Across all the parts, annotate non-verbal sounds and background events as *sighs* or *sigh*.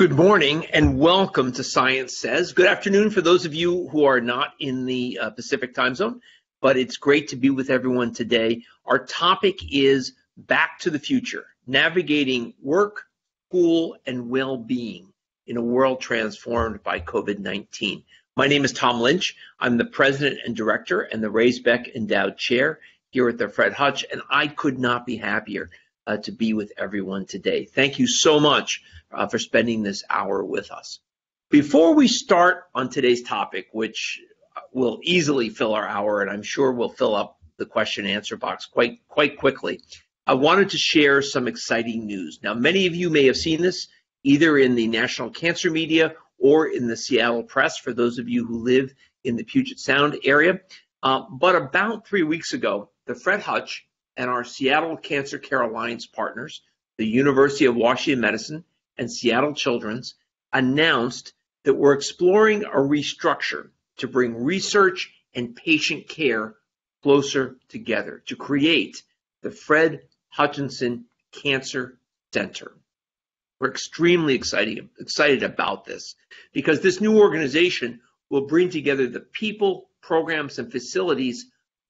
Good morning and welcome to Science Says. Good afternoon for those of you who are not in the uh, Pacific time zone, but it's great to be with everyone today. Our topic is Back to the Future Navigating Work, School, and Well Being in a World Transformed by COVID 19. My name is Tom Lynch. I'm the President and Director and the Raisbeck Endowed Chair here at the Fred Hutch, and I could not be happier uh, to be with everyone today. Thank you so much uh, for spending this hour with us. Before we start on today's topic, which will easily fill our hour, and I'm sure will fill up the question and answer box quite quite quickly, I wanted to share some exciting news. Now, many of you may have seen this either in the national cancer media or in the Seattle press for those of you who live in the Puget Sound area. Uh, but about three weeks ago, the Fred Hutch and our Seattle Cancer Care Alliance partners, the University of Washington Medicine and Seattle Children's, announced that we're exploring a restructure to bring research and patient care closer together to create the Fred Hutchinson Cancer Center. We're extremely excited, excited about this because this new organization will bring together the people, programs, and facilities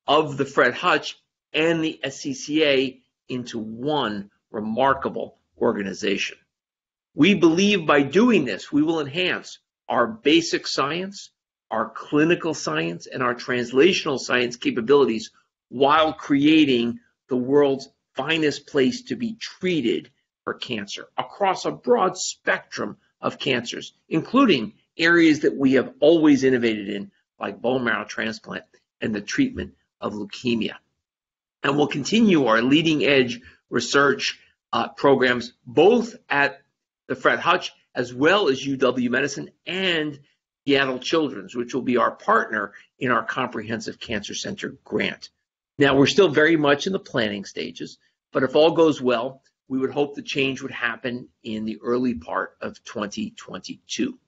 of the Fred Hutch and the SCCA into one remarkable organization. We believe by doing this, we will enhance our basic science, our clinical science, and our translational science capabilities while creating the world's finest place to be treated for cancer across a broad spectrum of cancers, including areas that we have always innovated in, like bone marrow transplant and the treatment of leukemia and we'll continue our leading edge research uh, programs both at the Fred Hutch as well as UW Medicine and Seattle Children's, which will be our partner in our Comprehensive Cancer Center grant. Now, we're still very much in the planning stages, but if all goes well, we would hope the change would happen in the early part of 2022.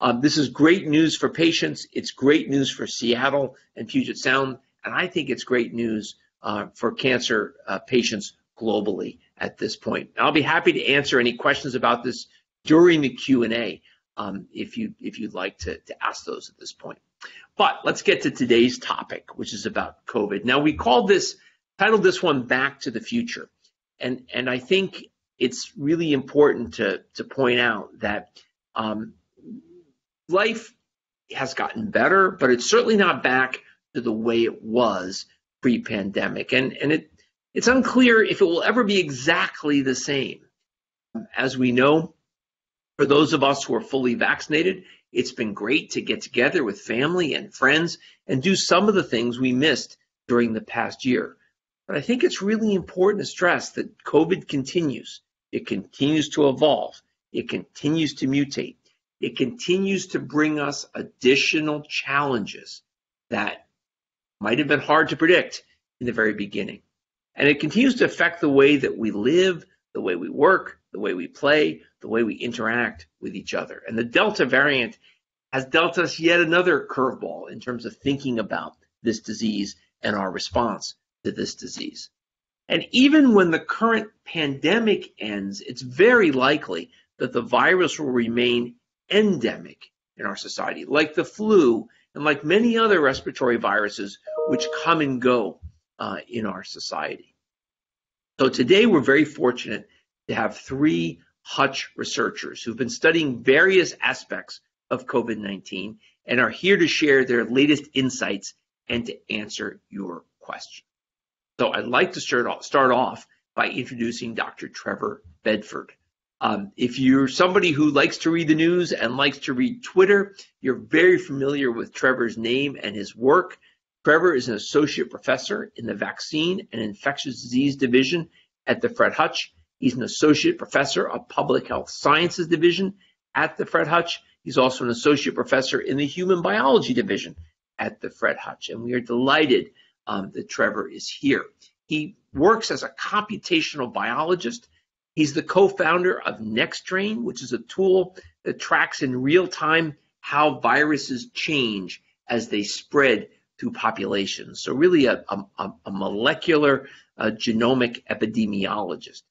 Um, this is great news for patients. It's great news for Seattle and Puget Sound, and I think it's great news uh, for cancer uh, patients globally at this point. I'll be happy to answer any questions about this during the Q&A um, if, you, if you'd like to, to ask those at this point. But let's get to today's topic, which is about COVID. Now, we called this, titled this one Back to the Future. And, and I think it's really important to, to point out that um, life has gotten better, but it's certainly not back to the way it was pre-pandemic, and and it it's unclear if it will ever be exactly the same. As we know, for those of us who are fully vaccinated, it's been great to get together with family and friends and do some of the things we missed during the past year. But I think it's really important to stress that COVID continues. It continues to evolve. It continues to mutate. It continues to bring us additional challenges that might have been hard to predict in the very beginning. And it continues to affect the way that we live, the way we work, the way we play, the way we interact with each other. And the Delta variant has dealt us yet another curveball in terms of thinking about this disease and our response to this disease. And even when the current pandemic ends, it's very likely that the virus will remain endemic in our society, like the flu and like many other respiratory viruses which come and go uh, in our society. So today we're very fortunate to have three Hutch researchers who've been studying various aspects of COVID-19 and are here to share their latest insights and to answer your questions. So I'd like to start off by introducing Dr. Trevor Bedford. Um, if you're somebody who likes to read the news and likes to read Twitter, you're very familiar with Trevor's name and his work. Trevor is an associate professor in the Vaccine and Infectious Disease Division at the Fred Hutch. He's an associate professor of Public Health Sciences Division at the Fred Hutch. He's also an associate professor in the Human Biology Division at the Fred Hutch. And we are delighted um, that Trevor is here. He works as a computational biologist He's the co-founder of Nextstrain, which is a tool that tracks in real time how viruses change as they spread through populations. So really a, a, a molecular uh, genomic epidemiologist.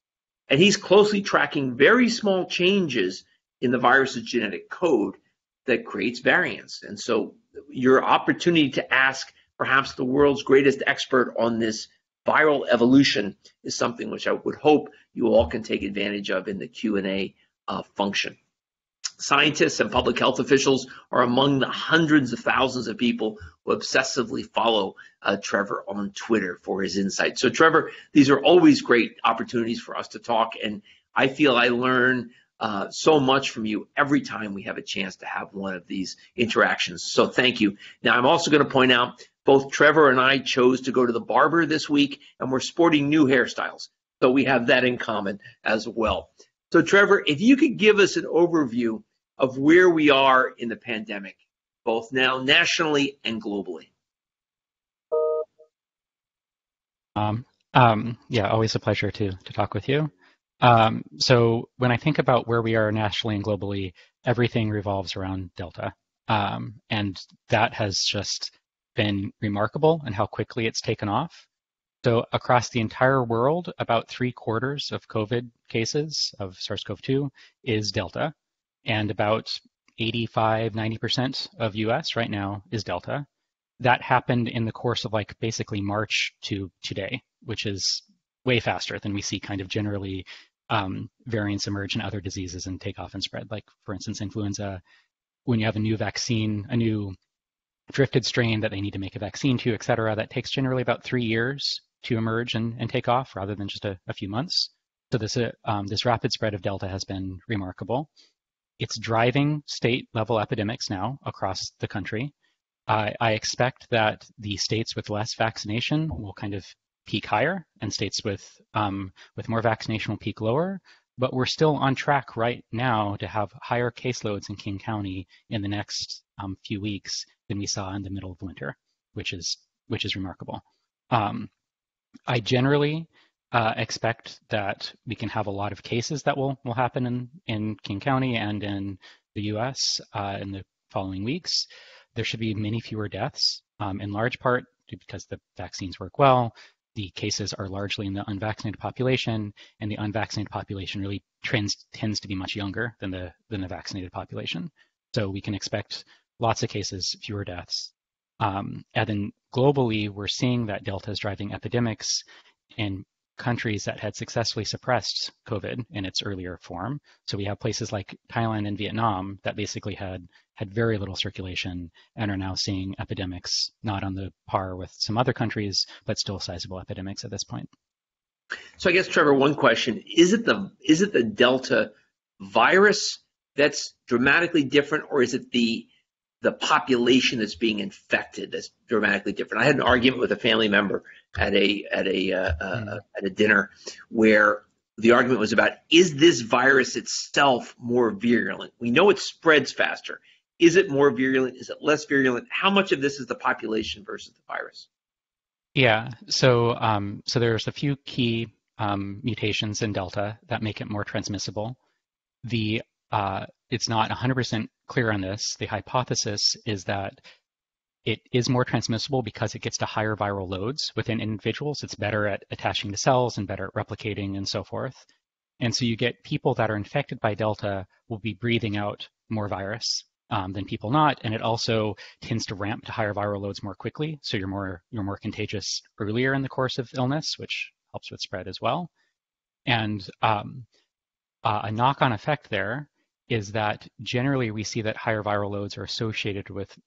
And he's closely tracking very small changes in the virus's genetic code that creates variants. And so your opportunity to ask perhaps the world's greatest expert on this viral evolution is something which I would hope you all can take advantage of in the Q&A uh, function. Scientists and public health officials are among the hundreds of thousands of people who obsessively follow uh, Trevor on Twitter for his insights. So, Trevor, these are always great opportunities for us to talk, and I feel I learn uh, so much from you every time we have a chance to have one of these interactions. So, thank you. Now, I'm also going to point out both Trevor and I chose to go to the barber this week, and we're sporting new hairstyles. So, we have that in common as well. So, Trevor, if you could give us an overview of where we are in the pandemic, both now nationally and globally. Um, um, yeah, always a pleasure to to talk with you. Um, so when I think about where we are nationally and globally, everything revolves around Delta, um, and that has just been remarkable and how quickly it's taken off. So across the entire world, about three quarters of COVID cases of SARS-CoV-2 is Delta and about 85, 90% of US right now is Delta. That happened in the course of like basically March to today, which is way faster than we see kind of generally um, variants emerge in other diseases and take off and spread. Like, for instance, influenza, when you have a new vaccine, a new drifted strain that they need to make a vaccine to, et cetera, that takes generally about three years to emerge and, and take off rather than just a, a few months. So this, uh, um, this rapid spread of Delta has been remarkable. It's driving state level epidemics now across the country. I, I expect that the states with less vaccination will kind of peak higher, and states with um, with more vaccination will peak lower. But we're still on track right now to have higher caseloads in King County in the next um, few weeks than we saw in the middle of winter, which is which is remarkable. Um, I generally uh, expect that we can have a lot of cases that will, will happen in, in King County and in the US uh, in the following weeks. There should be many fewer deaths, um, in large part because the vaccines work well. The cases are largely in the unvaccinated population, and the unvaccinated population really trends, tends to be much younger than the, than the vaccinated population. So we can expect lots of cases, fewer deaths. Um, and then globally, we're seeing that Delta is driving epidemics and countries that had successfully suppressed COVID in its earlier form. So we have places like Thailand and Vietnam that basically had had very little circulation and are now seeing epidemics not on the par with some other countries, but still sizable epidemics at this point. So I guess Trevor, one question: Is it the is it the Delta virus that's dramatically different, or is it the the population that's being infected that's dramatically different. I had an argument with a family member at a at a uh, uh, hmm. at a dinner where the argument was about is this virus itself more virulent? We know it spreads faster. Is it more virulent? Is it less virulent? How much of this is the population versus the virus? Yeah, so um, so there's a few key um, mutations in Delta that make it more transmissible. The uh, it's not 100% clear on this. The hypothesis is that it is more transmissible because it gets to higher viral loads within individuals. It's better at attaching to cells and better at replicating and so forth. And so you get people that are infected by Delta will be breathing out more virus um, than people not, and it also tends to ramp to higher viral loads more quickly. So you're more you're more contagious earlier in the course of illness, which helps with spread as well. And um, uh, a knock-on effect there is that generally we see that higher viral loads are associated with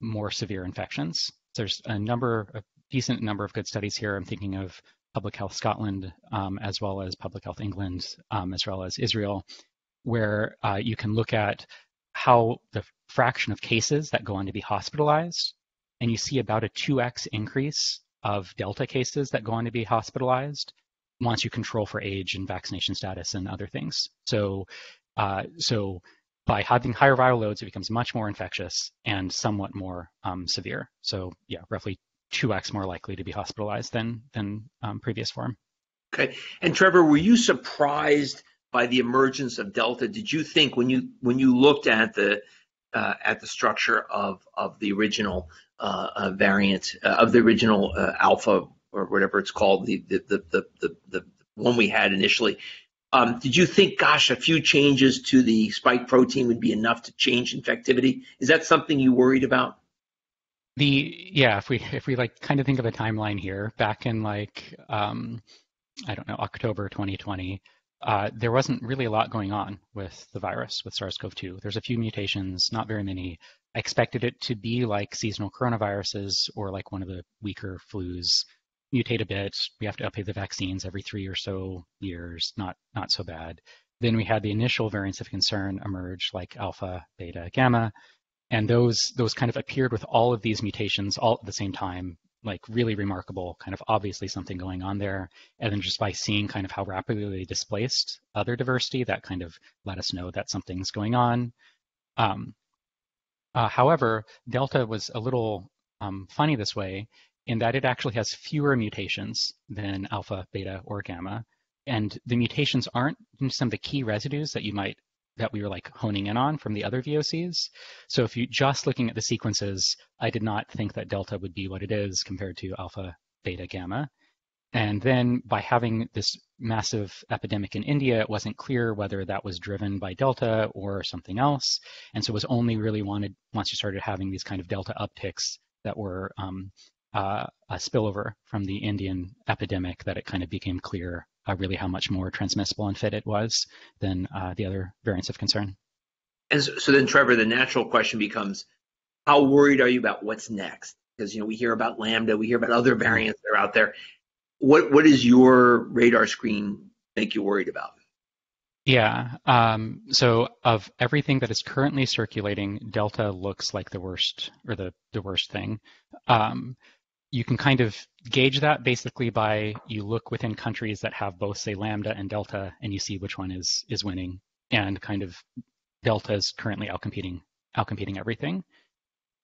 more severe infections. There's a number, a decent number of good studies here. I'm thinking of Public Health Scotland, um, as well as Public Health England, um, as well as Israel, where uh, you can look at how the fraction of cases that go on to be hospitalized, and you see about a 2x increase of Delta cases that go on to be hospitalized once you control for age and vaccination status and other things. So, uh, so by having higher viral loads, it becomes much more infectious and somewhat more um, severe. So yeah, roughly 2x more likely to be hospitalized than, than um, previous form. Okay. And Trevor, were you surprised by the emergence of Delta? Did you think when you when you looked at the uh, at the structure of of the original uh, uh, variant uh, of the original uh, alpha or whatever it's called, the the, the the the one we had initially, Um, did you think, gosh, a few changes to the spike protein would be enough to change infectivity? Is that something you worried about? The yeah, if we if we like kind of think of a timeline here, back in like um, I don't know October 2020, uh, there wasn't really a lot going on with the virus with SARS-CoV-2. There's a few mutations, not very many. I expected it to be like seasonal coronaviruses or like one of the weaker flus mutate a bit. We have to update the vaccines every three or so years. Not not so bad. Then we had the initial variants of concern emerge, like alpha, beta, gamma, and those those kind of appeared with all of these mutations all at the same time. Like really remarkable, kind of obviously something going on there. And then just by seeing kind of how rapidly they displaced other diversity, that kind of let us know that something's going on. Um, uh, however, Delta was a little um, funny this way in that it actually has fewer mutations than alpha, beta, or gamma. And the mutations aren't some of the key residues that you might that we were like honing in on from the other VOCs. So if you just looking at the sequences, I did not think that delta would be what it is compared to alpha, beta, gamma. And then by having this massive epidemic in India, it wasn't clear whether that was driven by Delta or something else. And so it was only really wanted once you started having these kind of Delta upticks that were um, uh, a spillover from the Indian epidemic that it kind of became clear uh, really how much more transmissible and fit it was than uh, the other variants of concern. And so, so then, Trevor, the natural question becomes, how worried are you about what's next? Because you know we hear about Lambda, we hear about other variants that are out there. What what does your radar screen make you worried about? Yeah. Um, so of everything that is currently circulating, Delta looks like the worst or the, the worst thing. Um, you can kind of gauge that basically by you look within countries that have both say lambda and delta and you see which one is is winning and kind of delta is currently outcompeting outcompeting everything.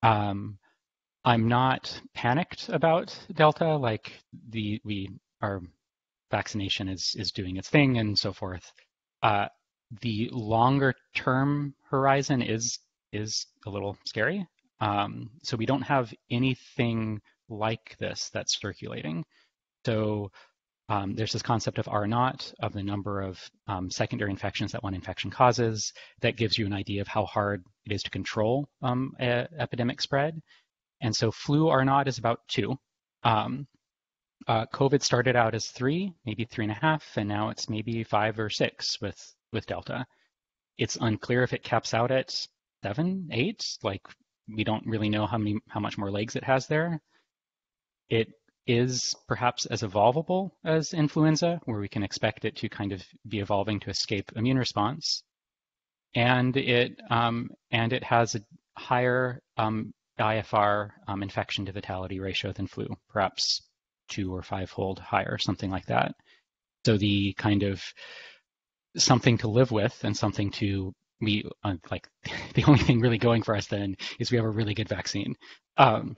Um, i'm not panicked about delta like the we our vaccination is is doing its thing and so forth. Uh, the longer term horizon is is a little scary. Um, so we don't have anything like this that's circulating. So um, there's this concept of R naught, of the number of um, secondary infections that one infection causes, that gives you an idea of how hard it is to control um, epidemic spread. And so flu R naught is about two. Um, uh, COVID started out as three, maybe three and a half, and now it's maybe five or six with, with Delta. It's unclear if it caps out at seven, eight. Like we don't really know how many, how much more legs it has there. It is perhaps as evolvable as influenza, where we can expect it to kind of be evolving to escape immune response. And it, um, and it has a higher um, IFR um, infection to fatality ratio than flu, perhaps two or five fold higher, something like that. So the kind of something to live with and something to be uh, like *laughs* the only thing really going for us then is we have a really good vaccine. Um,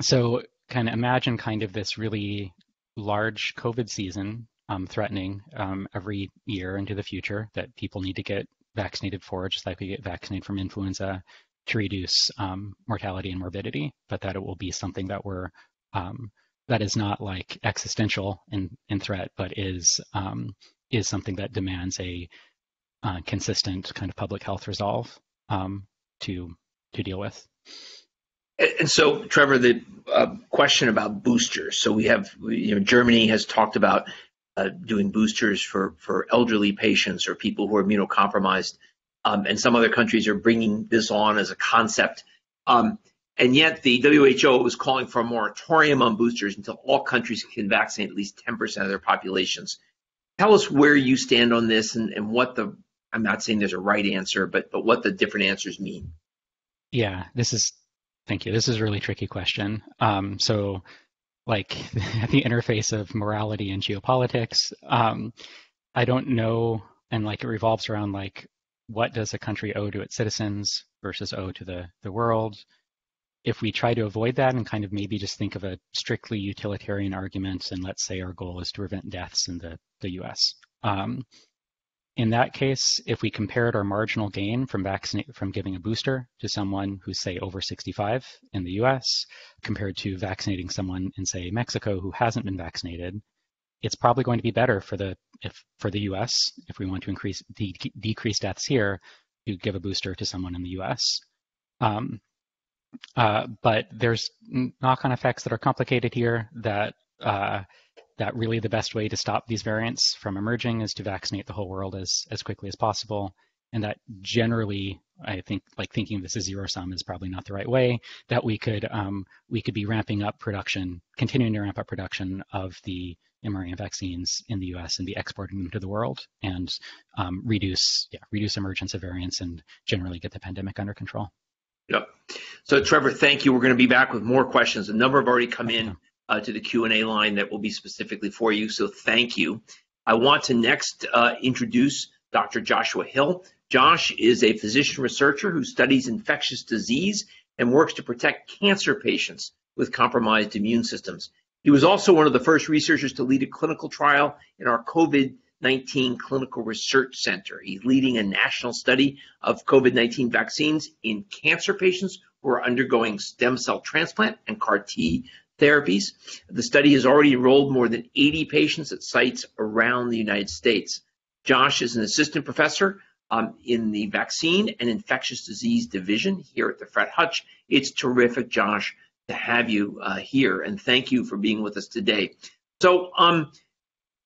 so can imagine kind of this really large COVID season um, threatening um, every year into the future that people need to get vaccinated for, just like we get vaccinated from influenza to reduce um, mortality and morbidity, but that it will be something that we're um, that is not like existential in, in threat, but is um, is something that demands a uh, consistent kind of public health resolve um, to to deal with. And so, Trevor, the uh, question about boosters. So we have, you know, Germany has talked about uh, doing boosters for for elderly patients or people who are immunocompromised, um, and some other countries are bringing this on as a concept. Um, and yet, the WHO is calling for a moratorium on boosters until all countries can vaccinate at least 10% of their populations. Tell us where you stand on this and, and what the I'm not saying there's a right answer, but but what the different answers mean. Yeah, this is Thank you. This is a really tricky question. Um, so, like *laughs* the interface of morality and geopolitics, um, I don't know, and like it revolves around like what does a country owe to its citizens versus owe to the the world. If we try to avoid that and kind of maybe just think of a strictly utilitarian argument, and let's say our goal is to prevent deaths in the the U.S. Um, in that case, if we compared our marginal gain from vaccinate from giving a booster to someone who's say over 65 in the US compared to vaccinating someone in say Mexico who hasn't been vaccinated, it's probably going to be better for the if for the U.S. if we want to increase de- decrease deaths here to give a booster to someone in the U.S. Um, uh, but there's knock-on effects that are complicated here that uh, that really the best way to stop these variants from emerging is to vaccinate the whole world as as quickly as possible and that generally i think like thinking this is zero sum is probably not the right way that we could um, we could be ramping up production continuing to ramp up production of the mRNA vaccines in the us and be exporting them to the world and um, reduce yeah reduce emergence of variants and generally get the pandemic under control Yep. So Trevor, thank you. We're going to be back with more questions. A number have already come in uh, to the Q&A line that will be specifically for you. So thank you. I want to next uh, introduce Dr. Joshua Hill. Josh is a physician researcher who studies infectious disease and works to protect cancer patients with compromised immune systems. He was also one of the first researchers to lead a clinical trial in our COVID 19 Clinical Research Center. He's leading a national study of COVID 19 vaccines in cancer patients who are undergoing stem cell transplant and CAR T therapies. The study has already enrolled more than 80 patients at sites around the United States. Josh is an assistant professor um, in the vaccine and infectious disease division here at the Fred Hutch. It's terrific, Josh, to have you uh, here, and thank you for being with us today. So, um,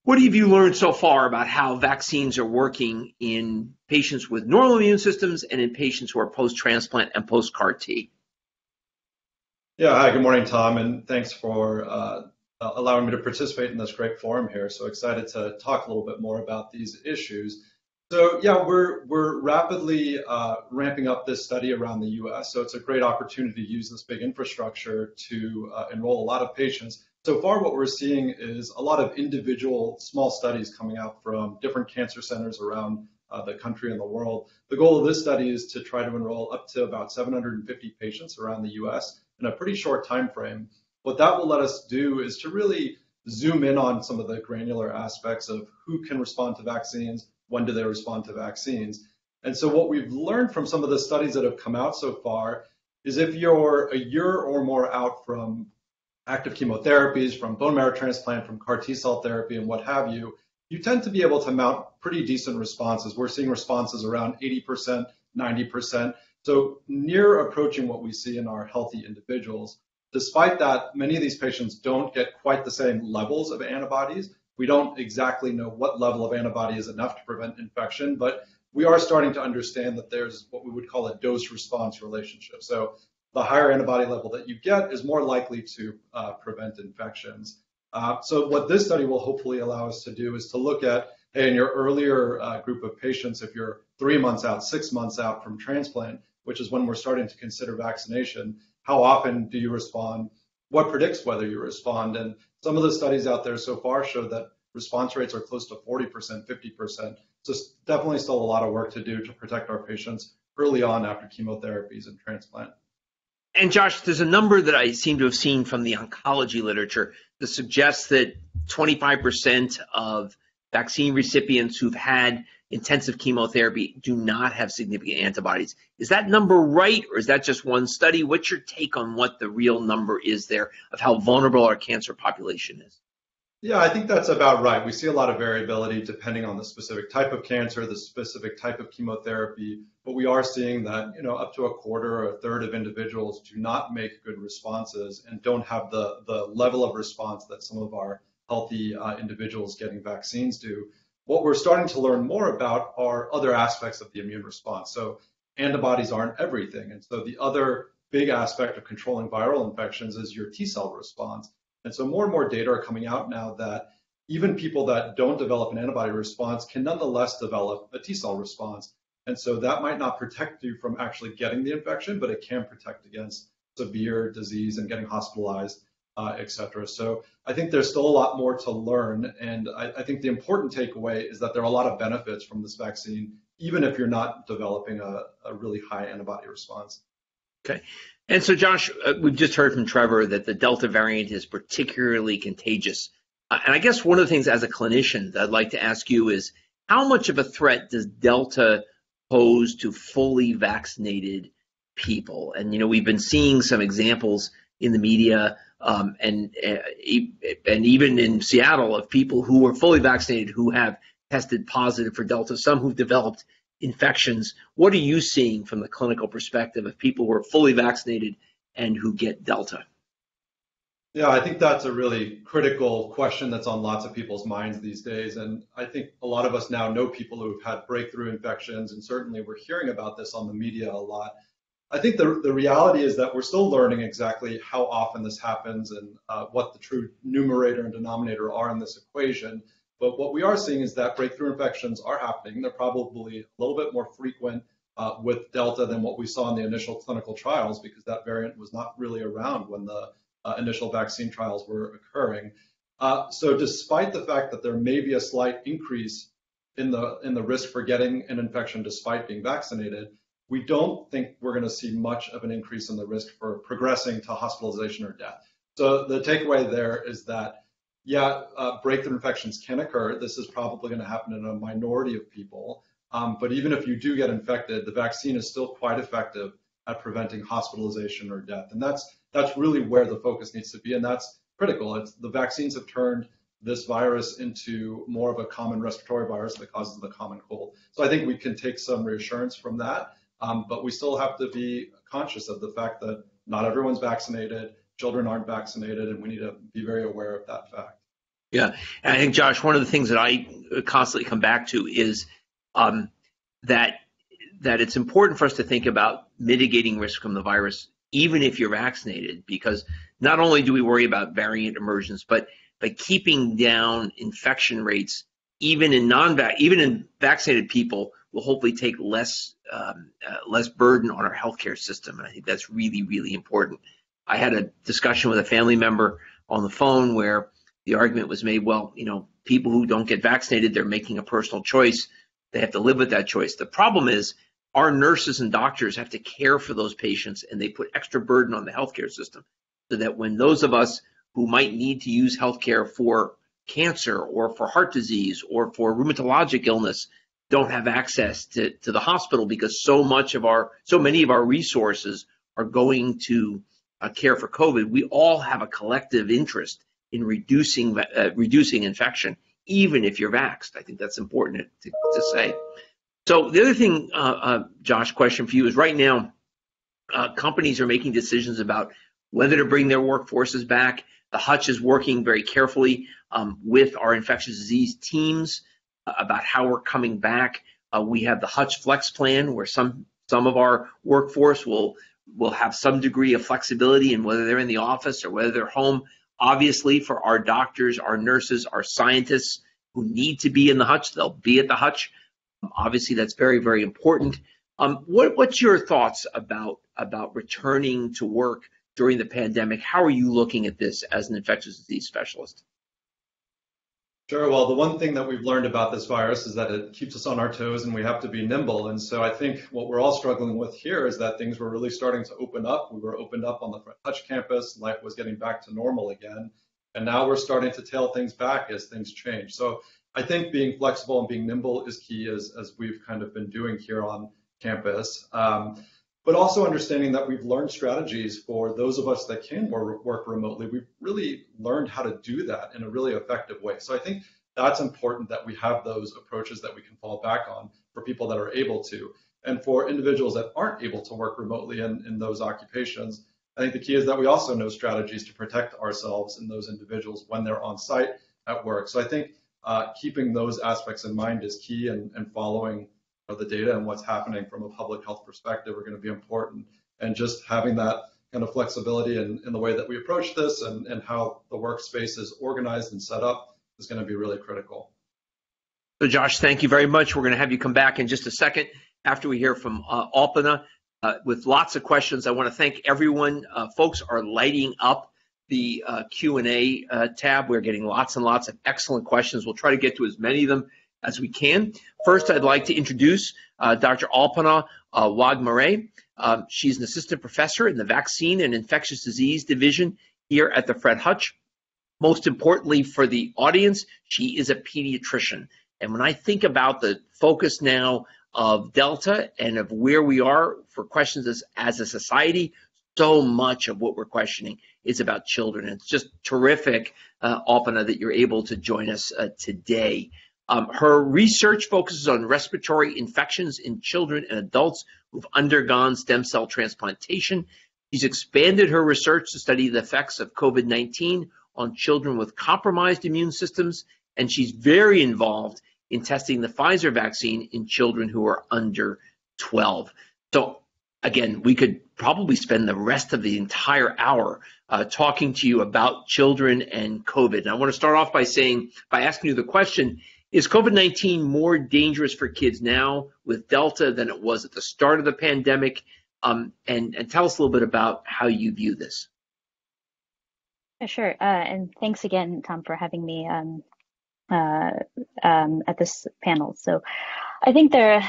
what have you learned so far about how vaccines are working in patients with normal immune systems and in patients who are post-transplant and post-CAR T? Yeah, hi, good morning, Tom, and thanks for uh, allowing me to participate in this great forum here. So excited to talk a little bit more about these issues. So yeah, we're we're rapidly uh, ramping up this study around the U.S. So it's a great opportunity to use this big infrastructure to uh, enroll a lot of patients so far, what we're seeing is a lot of individual small studies coming out from different cancer centers around uh, the country and the world. The goal of this study is to try to enroll up to about 750 patients around the US in a pretty short time frame. What that will let us do is to really zoom in on some of the granular aspects of who can respond to vaccines, when do they respond to vaccines. And so what we've learned from some of the studies that have come out so far is if you're a year or more out from active chemotherapies, from bone marrow transplant, from CAR T cell therapy, and what have you, you tend to be able to mount pretty decent responses. We're seeing responses around 80%, 90%. So near approaching what we see in our healthy individuals. Despite that, many of these patients don't get quite the same levels of antibodies. We don't exactly know what level of antibody is enough to prevent infection, but we are starting to understand that there's what we would call a dose response relationship. So the higher antibody level that you get is more likely to uh, prevent infections. Uh, so what this study will hopefully allow us to do is to look at, hey, in your earlier uh, group of patients, if you're three months out, six months out from transplant, which is when we're starting to consider vaccination, how often do you respond? What predicts whether you respond? And some of the studies out there so far show that response rates are close to 40%, 50%. So definitely still a lot of work to do to protect our patients early on after chemotherapies and transplant. And Josh, there's a number that I seem to have seen from the oncology literature that suggests that 25% of vaccine recipients who've had intensive chemotherapy do not have significant antibodies. Is that number right, or is that just one study? What's your take on what the real number is there of how vulnerable our cancer population is? Yeah, I think that's about right. We see a lot of variability depending on the specific type of cancer, the specific type of chemotherapy, but we are seeing that, you know, up to a quarter or a third of individuals do not make good responses and don't have the, the level of response that some of our healthy uh, individuals getting vaccines do. What we're starting to learn more about are other aspects of the immune response. So antibodies aren't everything. And so the other big aspect of controlling viral infections is your T cell response. And so more and more data are coming out now that even people that don't develop an antibody response can nonetheless develop a T cell response. And so that might not protect you from actually getting the infection, but it can protect against severe disease and getting hospitalized, uh, et cetera. So I think there's still a lot more to learn. And I, I think the important takeaway is that there are a lot of benefits from this vaccine, even if you're not developing a, a really high antibody response. Okay. And so, Josh, uh, we've just heard from Trevor that the Delta variant is particularly contagious. Uh, and I guess one of the things as a clinician that I'd like to ask you is how much of a threat does Delta pose to fully vaccinated people? And, you know, we've been seeing some examples in the media um, and uh, and even in Seattle of people who are fully vaccinated who have tested positive for Delta, some who've developed infections. What are you seeing from the clinical perspective of people who are fully vaccinated and who get Delta? Yeah, I think that's a really critical question that's on lots of people's minds these days. And I think a lot of us now know people who've had breakthrough infections, and certainly we're hearing about this on the media a lot. I think the, the reality is that we're still learning exactly how often this happens and uh, what the true numerator and denominator are in this equation. But what we are seeing is that breakthrough infections are happening. They're probably a little bit more frequent uh, with Delta than what we saw in the initial clinical trials because that variant was not really around when the uh, initial vaccine trials were occurring. Uh, so despite the fact that there may be a slight increase in the in the risk for getting an infection despite being vaccinated, we don't think we're going to see much of an increase in the risk for progressing to hospitalization or death. So the takeaway there is that yeah, uh, breakthrough infections can occur. This is probably going to happen in a minority of people. Um, but even if you do get infected, the vaccine is still quite effective at preventing hospitalization or death. And that's that's really where the focus needs to be, and that's critical. It's, the vaccines have turned this virus into more of a common respiratory virus that causes the common cold. So I think we can take some reassurance from that, um, but we still have to be conscious of the fact that not everyone's vaccinated, children aren't vaccinated, and we need to be very aware of that fact. Yeah, and I think Josh, one of the things that I constantly come back to is um, that that it's important for us to think about mitigating risk from the virus even if you're vaccinated, because not only do we worry about variant emergence, but by keeping down infection rates, even in non even in vaccinated people, will hopefully take less um, uh, less burden on our healthcare system. And I think that's really really important. I had a discussion with a family member on the phone where the argument was made, well, you know, people who don't get vaccinated, they're making a personal choice. They have to live with that choice. The problem is our nurses and doctors have to care for those patients and they put extra burden on the healthcare system so that when those of us who might need to use healthcare for cancer or for heart disease or for rheumatologic illness don't have access to, to the hospital because so much of our so many of our resources are going to uh, care for covid. We all have a collective interest in reducing uh, reducing infection even if you're vaxxed. I think that's important to, to say. So the other thing, uh, uh, Josh, question for you is right now, uh, companies are making decisions about whether to bring their workforces back. The Hutch is working very carefully um, with our infectious disease teams about how we're coming back. Uh, we have the Hutch Flex Plan, where some some of our workforce will will have some degree of flexibility in whether they're in the office or whether they're home. Obviously, for our doctors, our nurses, our scientists who need to be in the Hutch, they'll be at the Hutch. Obviously, that's very, very important. Um, what, what's your thoughts about about returning to work during the pandemic? How are you looking at this as an infectious disease specialist? Sure. Well, the one thing that we've learned about this virus is that it keeps us on our toes and we have to be nimble. And so I think what we're all struggling with here is that things were really starting to open up. We were opened up on the Hutch campus, life was getting back to normal again. And now we're starting to tail things back as things change. So I think being flexible and being nimble is key, as, as we've kind of been doing here on campus. Um, but also understanding that we've learned strategies for those of us that can work remotely. We've really learned how to do that in a really effective way. So I think that's important that we have those approaches that we can fall back on for people that are able to. And for individuals that aren't able to work remotely in, in those occupations, I think the key is that we also know strategies to protect ourselves and those individuals when they're on site at work. So I think uh, keeping those aspects in mind is key and, and following the data and what's happening from a public health perspective are going to be important. And just having that kind of flexibility in, in the way that we approach this and, and how the workspace is organized and set up is going to be really critical. So, Josh, thank you very much. We're going to have you come back in just a second after we hear from uh, Alpana uh, with lots of questions. I want to thank everyone. Uh, folks are lighting up the uh, Q&A uh, tab. We're getting lots and lots of excellent questions. We'll try to get to as many of them as we can. First, I'd like to introduce uh, Dr. Alpana uh, Waghmare. Um, she's an assistant professor in the Vaccine and Infectious Disease Division here at the Fred Hutch. Most importantly for the audience, she is a pediatrician. And when I think about the focus now of Delta and of where we are for questions as, as a society, so much of what we're questioning is about children. It's just terrific, uh, Alpana, that you're able to join us uh, today. Um, her research focuses on respiratory infections in children and adults who've undergone stem cell transplantation. She's expanded her research to study the effects of COVID 19 on children with compromised immune systems, and she's very involved in testing the Pfizer vaccine in children who are under 12. So, again, we could probably spend the rest of the entire hour uh, talking to you about children and COVID. And I want to start off by saying, by asking you the question is COVID 19 more dangerous for kids now with Delta than it was at the start of the pandemic? Um, and, and tell us a little bit about how you view this. Sure. Uh, and thanks again, Tom, for having me um, uh, um, at this panel. So I think there,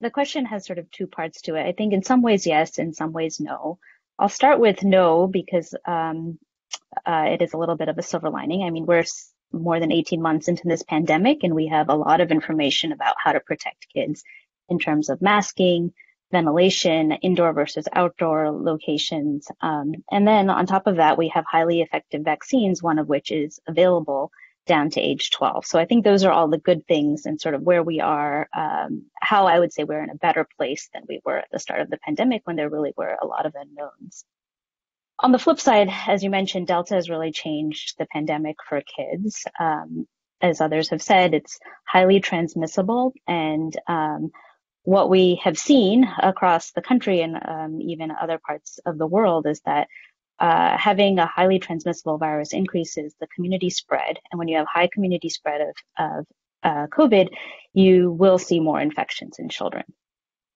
the question has sort of two parts to it. I think in some ways, yes, in some ways, no. I'll start with no because um, uh, it is a little bit of a silver lining. I mean, we're more than 18 months into this pandemic, and we have a lot of information about how to protect kids in terms of masking, ventilation, indoor versus outdoor locations. Um, and then on top of that, we have highly effective vaccines, one of which is available down to age 12. So I think those are all the good things and sort of where we are, um, how I would say we're in a better place than we were at the start of the pandemic when there really were a lot of unknowns. On the flip side, as you mentioned, Delta has really changed the pandemic for kids. Um, as others have said, it's highly transmissible. And um, what we have seen across the country and um, even other parts of the world is that uh, having a highly transmissible virus increases the community spread. And when you have high community spread of, of uh, COVID, you will see more infections in children.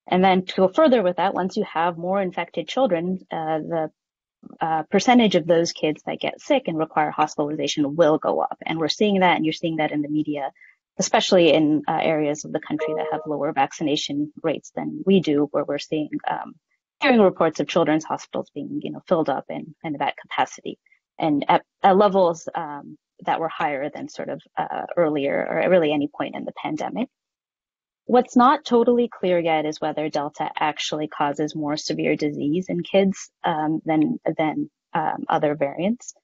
And then to go further with that, once you have more infected children, uh, the uh, percentage of those kids that get sick and require hospitalization will go up. And we're seeing that, and you're seeing that in the media, especially in uh, areas of the country that have lower vaccination rates than we do, where we're seeing um, hearing reports of children's hospitals being, you know, filled up in, in that capacity and at, at levels um, that were higher than sort of uh, earlier or really any point in the pandemic. What's not totally clear yet is whether Delta actually causes more severe disease in kids um, than than um, other variants.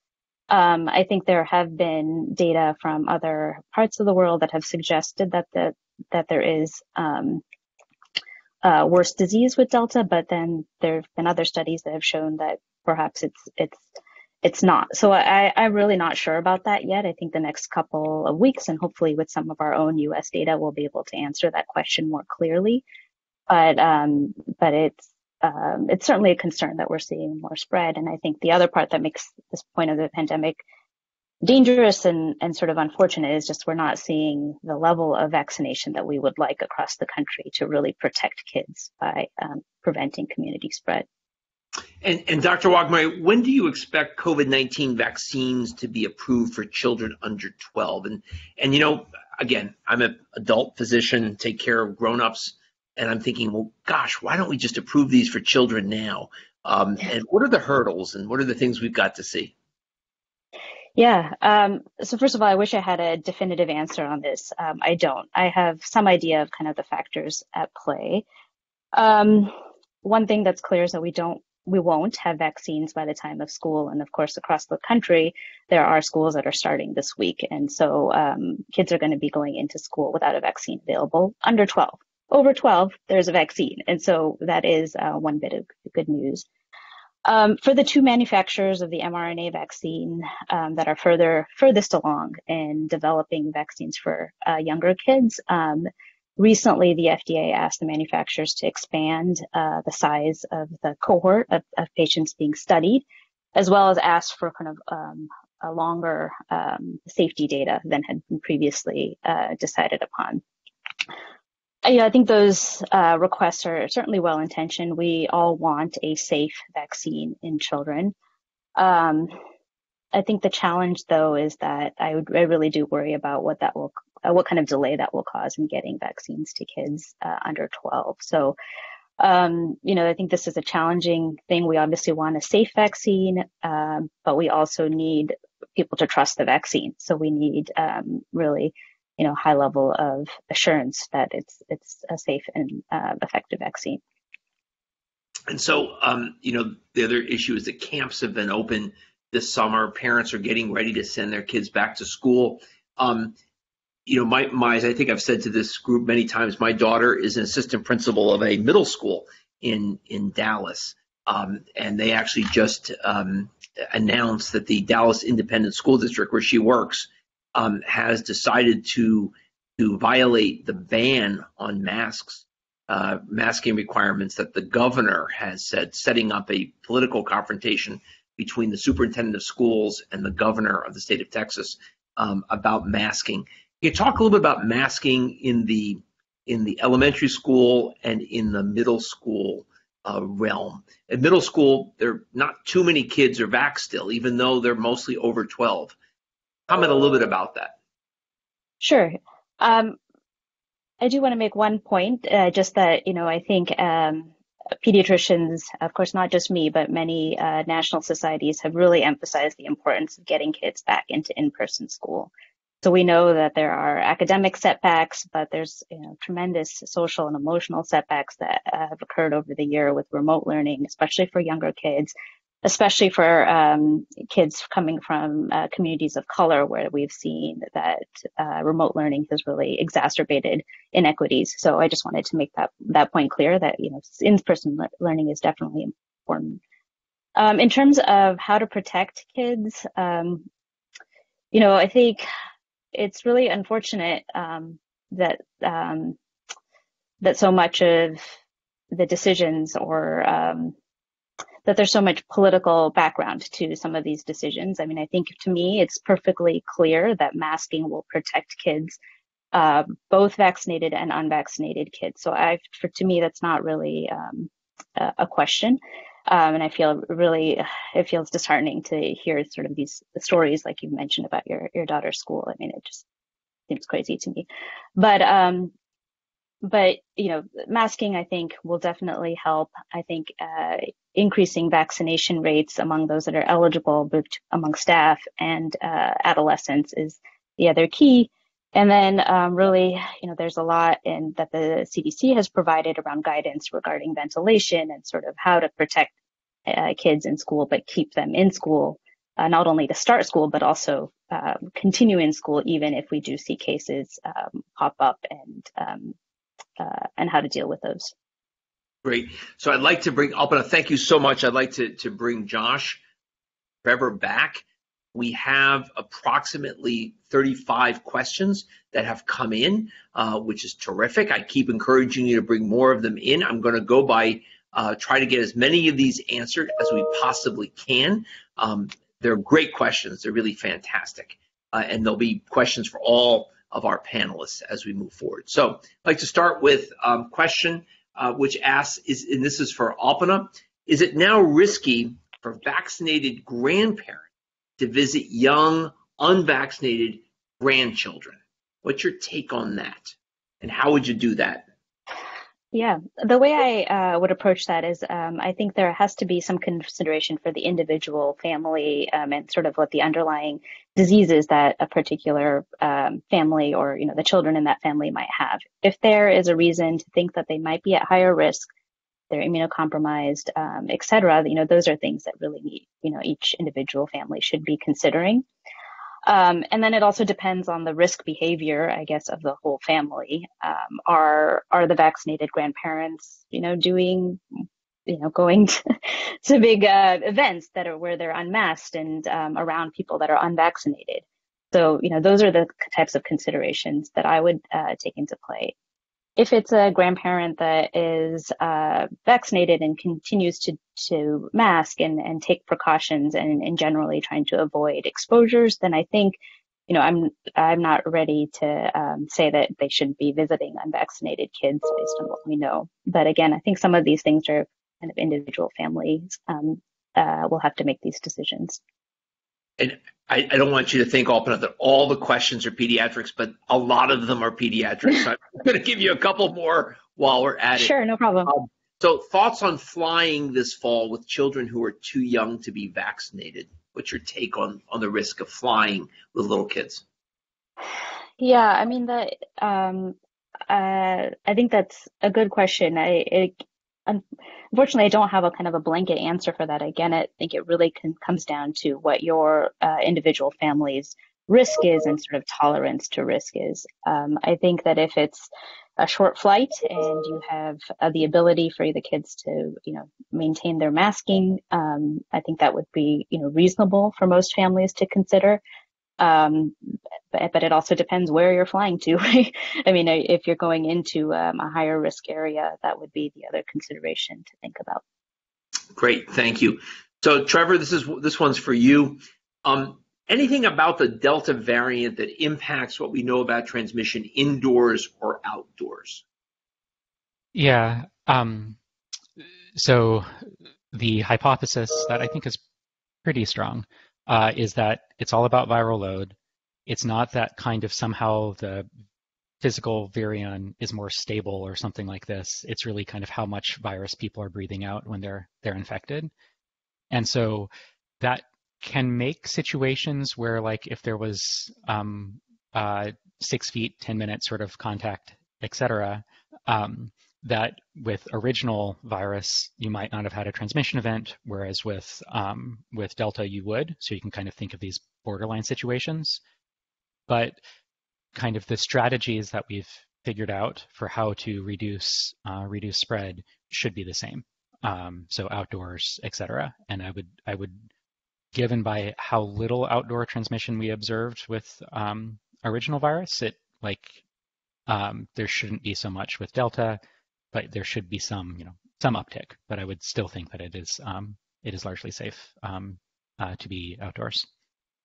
Um, I think there have been data from other parts of the world that have suggested that the that there is um, uh, worse disease with Delta, but then there have been other studies that have shown that perhaps it's it's it's not. So I, I'm really not sure about that yet. I think the next couple of weeks and hopefully with some of our own US data, we'll be able to answer that question more clearly. But, um, but it's, um, it's certainly a concern that we're seeing more spread. And I think the other part that makes this point of the pandemic dangerous and, and sort of unfortunate is just we're not seeing the level of vaccination that we would like across the country to really protect kids by um, preventing community spread. And, and Dr. Waghmare, when do you expect COVID-19 vaccines to be approved for children under 12? And, and you know, again, I'm an adult physician, take care of grown-ups, and I'm thinking, well, gosh, why don't we just approve these for children now? Um, and what are the hurdles and what are the things we've got to see? Yeah. Um, so first of all, I wish I had a definitive answer on this. Um, I don't. I have some idea of kind of the factors at play. Um, one thing that's clear is that we don't we won't have vaccines by the time of school. And of course, across the country, there are schools that are starting this week. And so um, kids are going to be going into school without a vaccine available under 12. Over 12, there's a vaccine. And so that is uh, one bit of good news. Um, for the two manufacturers of the mRNA vaccine um, that are further furthest along in developing vaccines for uh, younger kids, um, recently the FDA asked the manufacturers to expand uh, the size of the cohort of, of, patients being studied, as well as ask for kind of um, a longer um, safety data than had been previously uh, decided upon. Yeah, I think those uh, requests are certainly well intentioned. We all want a safe vaccine in children. Um, I think the challenge, though, is that I, would, I really do worry about what that will uh, what kind of delay that will cause in getting vaccines to kids uh, under 12. So, um, you know, I think this is a challenging thing. We obviously want a safe vaccine, um, but we also need people to trust the vaccine. So we need um, really, you know, high level of assurance that it's it's a safe and uh, effective vaccine. And so, um, you know, the other issue is that camps have been open this summer. Parents are getting ready to send their kids back to school. Um, you know, my, my, I think I've said to this group many times, my daughter is an assistant principal of a middle school in in Dallas, um, and they actually just um, announced that the Dallas Independent School District, where she works, um, has decided to to violate the ban on masks, uh, masking requirements that the governor has said, setting up a political confrontation between the superintendent of schools and the governor of the state of Texas um, about masking. You talk a little bit about masking in the in the elementary school and in the middle school uh, realm? In middle school, there not too many kids are vax still, even though they're mostly over 12. Comment a little bit about that. Sure. Um, I do want to make one point, uh, just that, you know, I think um, pediatricians, of course, not just me, but many uh, national societies have really emphasized the importance of getting kids back into in-person school. So we know that there are academic setbacks, but there's you know, tremendous social and emotional setbacks that have occurred over the year with remote learning, especially for younger kids, especially for um, kids coming from uh, communities of color, where we've seen that uh, remote learning has really exacerbated inequities. So I just wanted to make that that point clear that you know in-person le- learning is definitely important. Um, in terms of how to protect kids, um, you know, I think it's really unfortunate um, that um, that so much of the decisions or um, that there's so much political background to some of these decisions. I mean, I think to me, it's perfectly clear that masking will protect kids, uh, both vaccinated and unvaccinated kids. So I, for to me, that's not really um, a, a question. Um, and I feel really, *sighs* it feels disheartening to hear sort of these stories like you mentioned about your, your daughter's school. I mean, it just seems crazy to me. But, um, but, you know, masking, I think will definitely help. I think, uh, increasing vaccination rates among those that are eligible, both among staff and, uh, adolescents is the other key. And then um, really, you know, there's a lot in that the CDC has provided around guidance regarding ventilation and sort of how to protect uh, kids in school, but keep them in school, uh, not only to start school, but also um, continue in school, even if we do see cases um, pop up and um, uh, and how to deal with those. Great. So I'd like to bring Alpana. Thank you so much. I'd like to to bring Josh Trevor back we have approximately 35 questions that have come in, uh, which is terrific. I keep encouraging you to bring more of them in. I'm going to go by uh, try to get as many of these answered as we possibly can. Um, they're great questions. They're really fantastic. Uh, and there'll be questions for all of our panelists as we move forward. So I'd like to start with a um, question uh, which asks, is, and this is for Alpana, is it now risky for vaccinated grandparents to visit young, unvaccinated grandchildren. What's your take on that? And how would you do that? Yeah, the way I uh, would approach that is um, I think there has to be some consideration for the individual family um, and sort of what the underlying diseases that a particular um, family or you know the children in that family might have. If there is a reason to think that they might be at higher risk they're immunocompromised, um, et cetera, you know, those are things that really need, you know, each individual family should be considering. Um, and then it also depends on the risk behavior, I guess, of the whole family. Um, are are the vaccinated grandparents, you know, doing, you know, going *laughs* to, to big uh, events that are where they're unmasked and um, around people that are unvaccinated? So, you know, those are the types of considerations that I would uh, take into play if it's a grandparent that is uh, vaccinated and continues to, to mask and, and take precautions and, and generally trying to avoid exposures, then I think, you know, I'm I'm not ready to um, say that they shouldn't be visiting unvaccinated kids based on what we know. But again, I think some of these things are kind of individual families um, uh, will have to make these decisions and I, I, don't want you to think, Alpana, that all the questions are pediatrics, but a lot of them are pediatrics. So I'm *laughs* going to give you a couple more while we're at it. Sure, no problem. Um, so, thoughts on flying this fall with children who are too young to be vaccinated? What's your take on on the risk of flying with little kids? Yeah, I mean that. Um, uh, I think that's a good question. I it, unfortunately, I don't have a kind of a blanket answer for that. Again, I think it really can, comes down to what your uh, individual family's risk is and sort of tolerance to risk is. Um, I think that if it's a short flight and you have uh, the ability for the kids to, you know, maintain their masking, um, I think that would be, you know, reasonable for most families to consider. Um, but, but, it also depends where you're flying to. *laughs* I mean, if you're going into um, a higher risk area, that would be the other consideration to think about. Great, thank you. So, Trevor, this is this one's for you. Um, anything about the Delta variant that impacts what we know about transmission indoors or outdoors? Yeah. Um, so, the hypothesis that I think is pretty strong uh, is that it's all about viral load. It's not that kind of somehow the physical virion is more stable or something like this. It's really kind of how much virus people are breathing out when they're they're infected. And so that can make situations where like if there was um, uh, six feet, 10 minutes sort of contact, etc., um, that with original virus you might not have had a transmission event, whereas with um, with Delta you would. So you can kind of think of these borderline situations. But kind of the strategies that we've figured out for how to reduce uh, reduce spread should be the same. Um, so outdoors, etc. And I would I would given by how little outdoor transmission we observed with um, original virus, it like um, there shouldn't be so much with Delta but there should be some, you know, some uptick. But I would still think that it is um, it is largely safe um, uh, to be outdoors.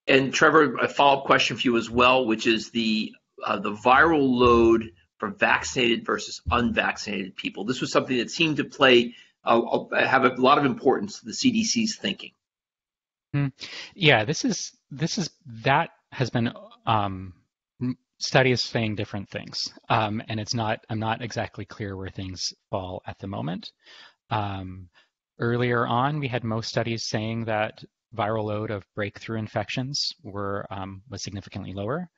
And Trevor, a follow-up question for you as well, which is the uh, the viral load for vaccinated versus unvaccinated people. This was something that seemed to play uh, have a lot of importance to the CDC's thinking. Mm. Yeah, this is this is that has been um, studies saying different things, um, and it's not. I'm not exactly clear where things fall at the moment. Um, earlier on, we had most studies saying that viral load of breakthrough infections were um, was significantly lower,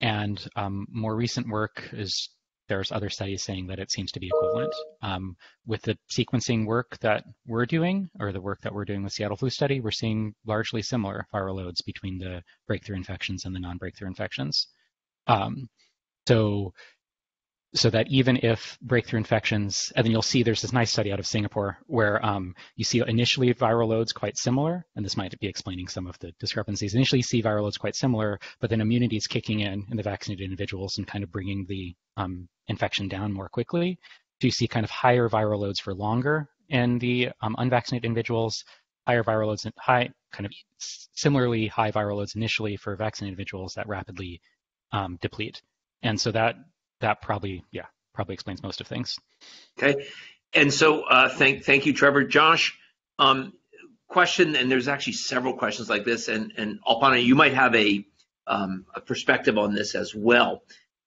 and um, more recent work is there's other studies saying that it seems to be equivalent. Um, with the sequencing work that we're doing, or the work that we're doing with Seattle Flu Study, we're seeing largely similar viral loads between the breakthrough infections and the non-breakthrough infections. Um, so, so that even if breakthrough infections, and then you'll see there's this nice study out of Singapore where um, you see initially viral loads quite similar, and this might be explaining some of the discrepancies. Initially, you see viral loads quite similar, but then immunity is kicking in in the vaccinated individuals and kind of bringing the um, infection down more quickly. So you see kind of higher viral loads for longer in the um, unvaccinated individuals, higher viral loads, and high kind of similarly high viral loads initially for vaccinated individuals that rapidly um, deplete. And so that that probably yeah probably explains most of things. Okay, and so uh, thank thank you, Trevor. Josh, um, question, and there's actually several questions like this, and and Alpana, you might have a um, a perspective on this as well.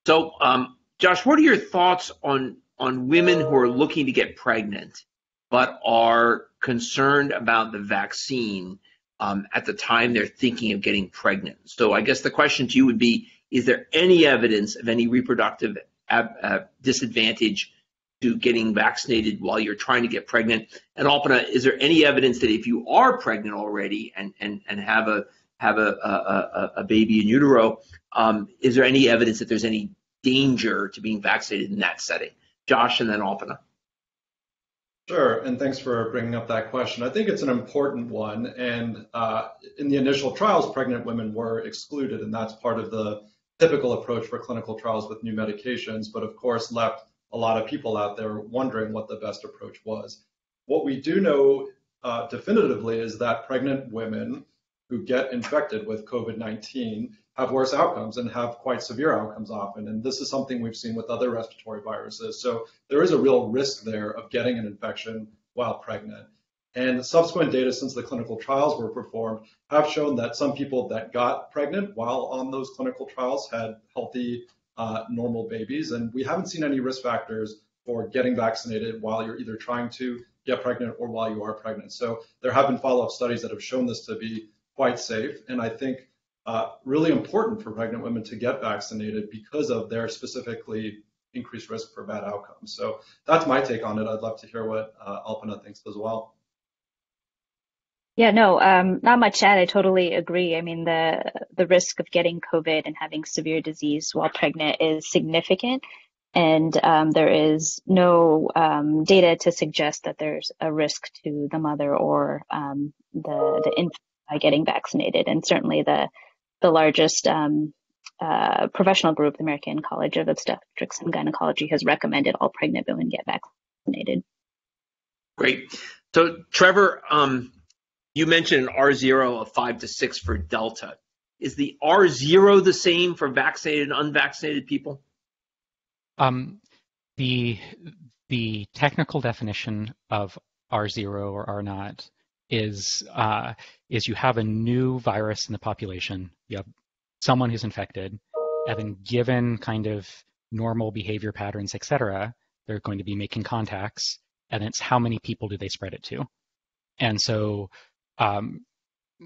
So, um, Josh, what are your thoughts on on women who are looking to get pregnant but are concerned about the vaccine um, at the time they're thinking of getting pregnant? So, I guess the question to you would be is there any evidence of any reproductive ab, uh, disadvantage to getting vaccinated while you're trying to get pregnant? And Alpana, is there any evidence that if you are pregnant already and and and have a have a a, a baby in utero, um, is there any evidence that there's any danger to being vaccinated in that setting? Josh and then Alpana. Sure, and thanks for bringing up that question. I think it's an important one, and uh, in the initial trials, pregnant women were excluded, and that's part of the typical approach for clinical trials with new medications, but of course left a lot of people out there wondering what the best approach was. What we do know uh, definitively is that pregnant women who get infected with COVID 19 have worse outcomes and have quite severe outcomes often. And this is something we've seen with other respiratory viruses. So there is a real risk there of getting an infection while pregnant. And subsequent data since the clinical trials were performed have shown that some people that got pregnant while on those clinical trials had healthy, uh, normal babies. And we haven't seen any risk factors for getting vaccinated while you're either trying to get pregnant or while you are pregnant. So there have been follow up studies that have shown this to be quite safe. And I think uh, really important for pregnant women to get vaccinated because of their specifically increased risk for bad outcomes. So that's my take on it. I'd love to hear what uh, thinks as well. Yeah, no, um, not much to add. I totally agree. I mean, the the risk of getting COVID and having severe disease while pregnant is significant, and um, there is no um, data to suggest that there's a risk to the mother or um, the the infant by getting vaccinated. And certainly, the the largest um, uh, professional group, the American College of Obstetrics and Gynecology, has recommended all pregnant women get vaccinated. Great. So, Trevor, um, you mentioned an R0 of five to six for Delta. Is the R0 the same for vaccinated and unvaccinated people? Um, the the technical definition of R0 or R naught is uh, is you have a new virus in the population. You have someone who's infected, and then given kind of normal behavior patterns, et cetera, they're going to be making contacts, and it's how many people do they spread it to. And so um,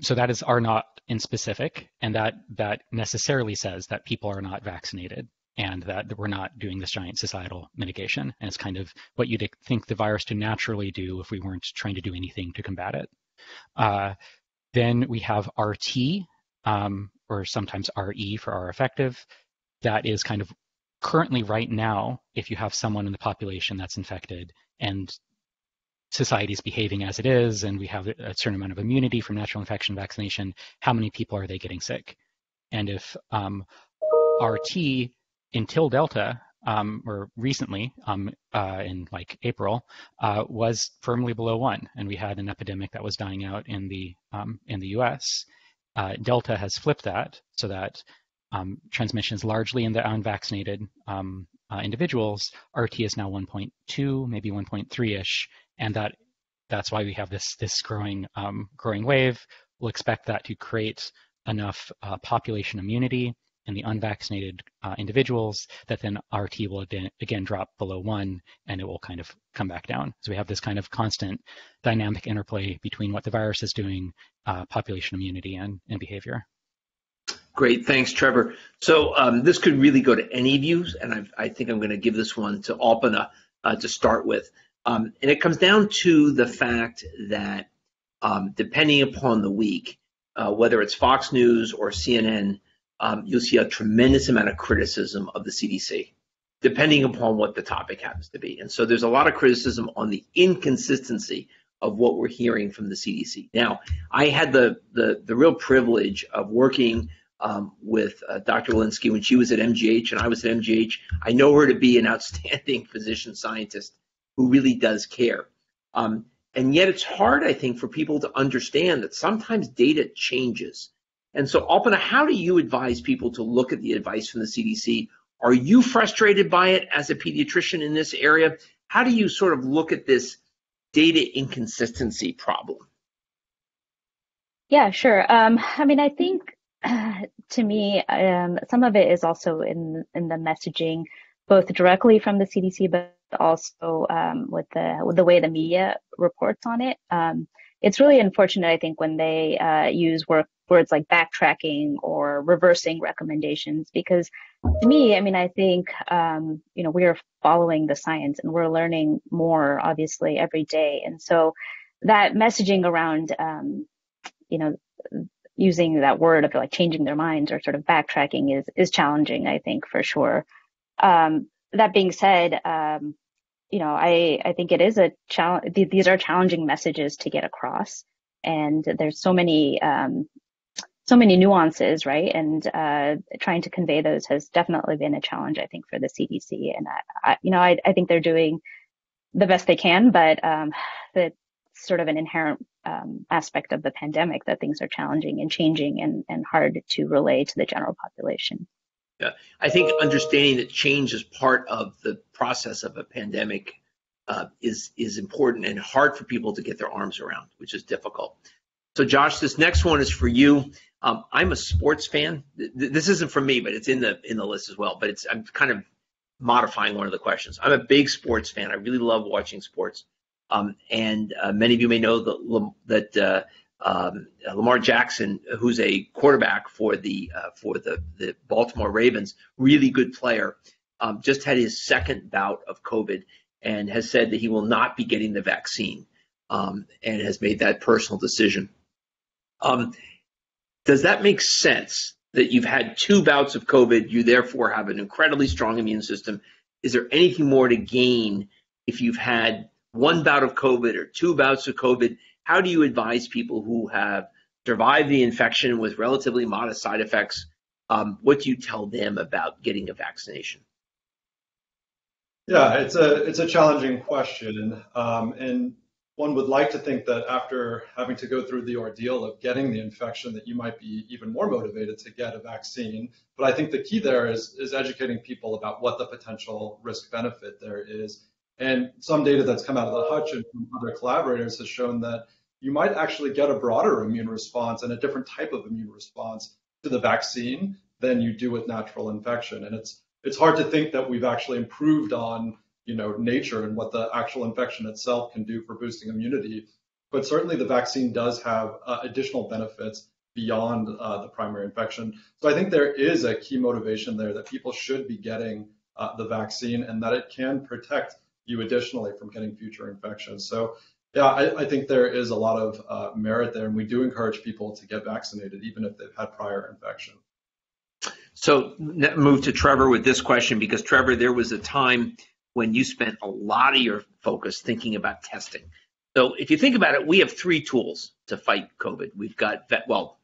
so that is R naught in specific, and that that necessarily says that people are not vaccinated and that we're not doing this giant societal mitigation. And it's kind of what you'd think the virus to naturally do if we weren't trying to do anything to combat it. Uh, then we have RT, um, or sometimes RE for R effective. That is kind of currently right now, if you have someone in the population that's infected and society is behaving as it is, and we have a certain amount of immunity from natural infection vaccination, how many people are they getting sick? And if um, RT until Delta, um, or recently um, uh, in like April, uh, was firmly below one, and we had an epidemic that was dying out in the um, in the U.S. Uh, Delta has flipped that so that um, transmission is largely in the unvaccinated um, uh, individuals. RT is now 1.2, maybe 1.3 ish, and that that's why we have this this growing um, growing wave. We'll expect that to create enough uh, population immunity in the unvaccinated uh, individuals that then RT will again, again drop below one and it will kind of come back down. So we have this kind of constant dynamic interplay between what the virus is doing, uh, population immunity, and, and behavior. Great, thanks, Trevor. So um, this could really go to any of you, and I've, i think I'm going to give this one to Alpana uh, to start with. Um, and it comes down to the fact that um, depending upon the week, uh, whether it's Fox News or CNN, um, you'll see a tremendous amount of criticism of the CDC, depending upon what the topic happens to be. And so there's a lot of criticism on the inconsistency of what we're hearing from the CDC. Now, I had the the, the real privilege of working um, with uh, Dr. Walensky when she was at MGH and I was at MGH. I know her to be an outstanding *laughs* physician scientist who really does care. Um, and yet it's hard, I think, for people to understand that sometimes data changes. And so, Alpana, how do you advise people to look at the advice from the CDC? Are you frustrated by it as a pediatrician in this area? How do you sort of look at this data inconsistency problem? Yeah, sure. Um, I mean, I think *clears throat* to me, um, some of it is also in in the messaging, both directly from the CDC, but also um, with the with the way the media reports on it. Um, it's really unfortunate, I think, when they uh, use work, words like backtracking or reversing recommendations, because to me, I mean, I think um, you know we are following the science and we're learning more, obviously, every day, and so that messaging around, um, you know, using that word of like changing their minds or sort of backtracking is is challenging, I think, for sure. Um, that being said, um, you know, I, I think it is a challenge. These are challenging messages to get across. And there's so many, um, so many nuances, right? And uh, trying to convey those has definitely been a challenge, I think, for the CDC. And I, I you know, I, I think they're doing the best they can, but um, the sort of an inherent um, aspect of the pandemic that things are challenging and changing and, and hard to relay to the general population. Yeah, I think understanding that change is part of the process of a pandemic uh, is is important and hard for people to get their arms around, which is difficult. So, Josh, this next one is for you. Um, I'm a sports fan. This isn't for me, but it's in the in the list as well. But it's I'm kind of modifying one of the questions. I'm a big sports fan. I really love watching sports. Um, and uh, many of you may know that that uh, um, Lamar Jackson, who's a quarterback for the uh, for the the Baltimore Ravens, really good player. um, just had his second bout of COVID and has said that he will not be getting the vaccine um, and has made that personal decision. Um, does that make sense that you've had two bouts of COVID? You therefore have an incredibly strong immune system. Is there anything more to gain if you've had one bout of COVID or two bouts of COVID? How do you advise people who have survived the infection with relatively modest side effects? Um, what do you tell them about getting a vaccination? Yeah, it's a it's a challenging question, um, and one would like to think that after having to go through the ordeal of getting the infection, that you might be even more motivated to get a vaccine. But I think the key there is is educating people about what the potential risk benefit there is. And some data that's come out of the Hutch and from other collaborators has shown that you might actually get a broader immune response and a different type of immune response to the vaccine than you do with natural infection. And it's it's hard to think that we've actually improved on you know nature and what the actual infection itself can do for boosting immunity. But certainly the vaccine does have uh, additional benefits beyond uh, the primary infection. So I think there is a key motivation there that people should be getting uh, the vaccine and that it can protect you additionally from getting future infections. So yeah, I, I think there is a lot of uh, merit there, and we do encourage people to get vaccinated even if they've had prior infection. So move to Trevor with this question because Trevor, there was a time when you spent a lot of your focus thinking about testing. So if you think about it, we have three tools to fight COVID. We've got well,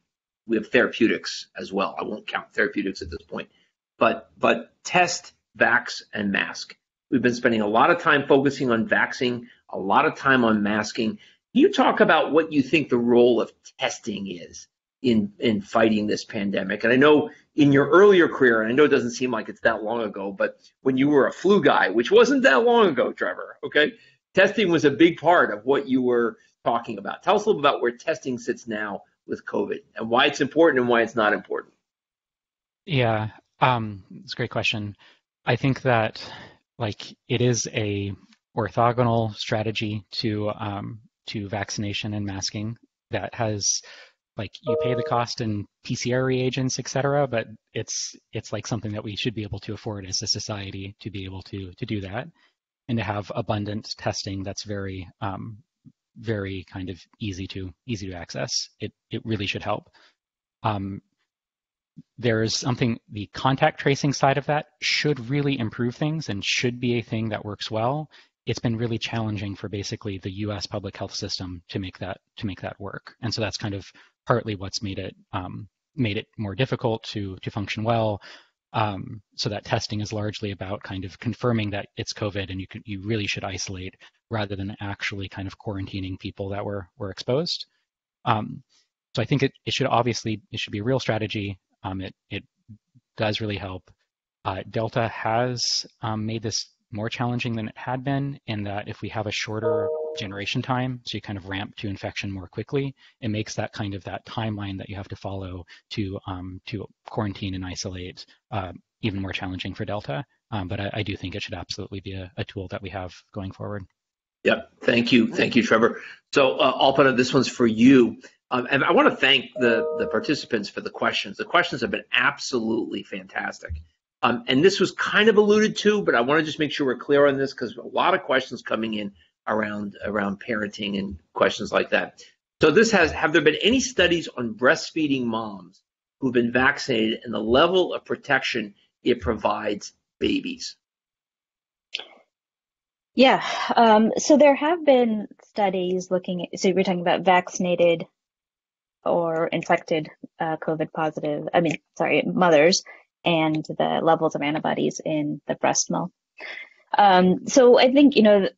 we have therapeutics as well. I won't count therapeutics at this point, but but test, vax, and mask. We've been spending a lot of time focusing on vaxing, a lot of time on masking. Can you talk about what you think the role of testing is in in fighting this pandemic. And I know in your earlier career, and I know it doesn't seem like it's that long ago, but when you were a flu guy, which wasn't that long ago, Trevor, okay, testing was a big part of what you were talking about. Tell us a little about where testing sits now with COVID and why it's important and why it's not important. Yeah, um, it's a great question. I think that like it is a orthogonal strategy to um, to vaccination and masking that has like you pay the cost in PCR reagents, et cetera, but it's it's like something that we should be able to afford as a society to be able to to do that and to have abundant testing that's very um, very kind of easy to easy to access. It it really should help. Um, there's something the contact tracing side of that should really improve things and should be a thing that works well. It's been really challenging for basically the U.S. public health system to make that to make that work, and so that's kind of partly what's made it um, made it more difficult to to function well. Um, so that testing is largely about kind of confirming that it's COVID and you you really should isolate rather than actually kind of quarantining people that were were exposed. Um, so I think it, it should obviously it should be a real strategy. Um, it it does really help. Uh, Delta has um, made this more challenging than it had been in that if we have a shorter generation time, so you kind of ramp to infection more quickly, it makes that kind of that timeline that you have to follow to um, to quarantine and isolate uh, even more challenging for Delta. Um, but I, I, do think it should absolutely be a, a, tool that we have going forward. Yep. Thank you. Thank you, Trevor. So, uh, Alpana, this one's for you. Um, and I want to thank the, the participants for the questions. The questions have been absolutely fantastic. Um, and this was kind of alluded to, but I want to just make sure we're clear on this because a lot of questions coming in around around parenting and questions like that. So this has have there been any studies on breastfeeding moms who've been vaccinated and the level of protection it provides babies? Yeah, um, so there have been studies looking at, so you're talking about vaccinated or infected uh, COVID positive, I mean, sorry, mothers and the levels of antibodies in the breast milk. Um, so I think, you know,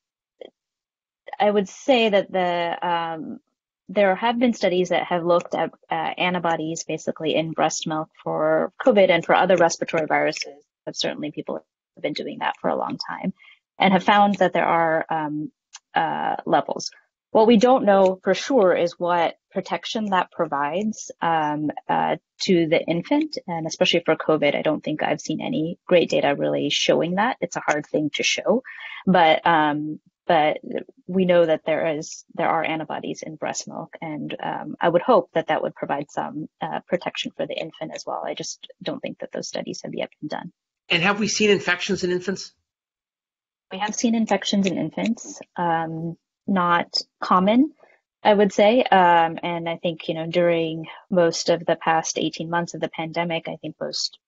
I would say that the um, there have been studies that have looked at uh, antibodies basically in breast milk for COVID and for other respiratory viruses. But certainly, people have been doing that for a long time and have found that there are um, uh, levels. What we don't know for sure is what protection that provides um, uh, to the infant, and especially for COVID, I don't think I've seen any great data really showing that. It's a hard thing to show, but um, but we know that there is there are antibodies in breast milk, and um, I would hope that that would provide some uh, protection for the infant as well. I just don't think that those studies have yet been done. And have we seen infections in infants? We have seen infections in infants, um, not common, I would say. Um, and I think, you know, during most of the past 18 months of the pandemic, I think most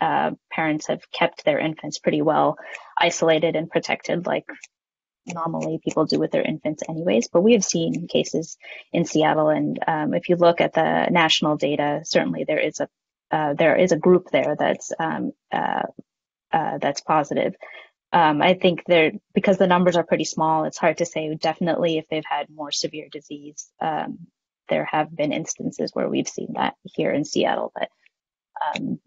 uh, parents have kept their infants pretty well isolated and protected, like normally people do with their infants anyways. But we have seen cases in Seattle. And um, if you look at the national data, certainly there is a uh, there is a group there that's um, uh, uh, that's positive. Um, I think there because the numbers are pretty small. It's hard to say definitely if they've had more severe disease. Um, there have been instances where we've seen that here in Seattle, but um,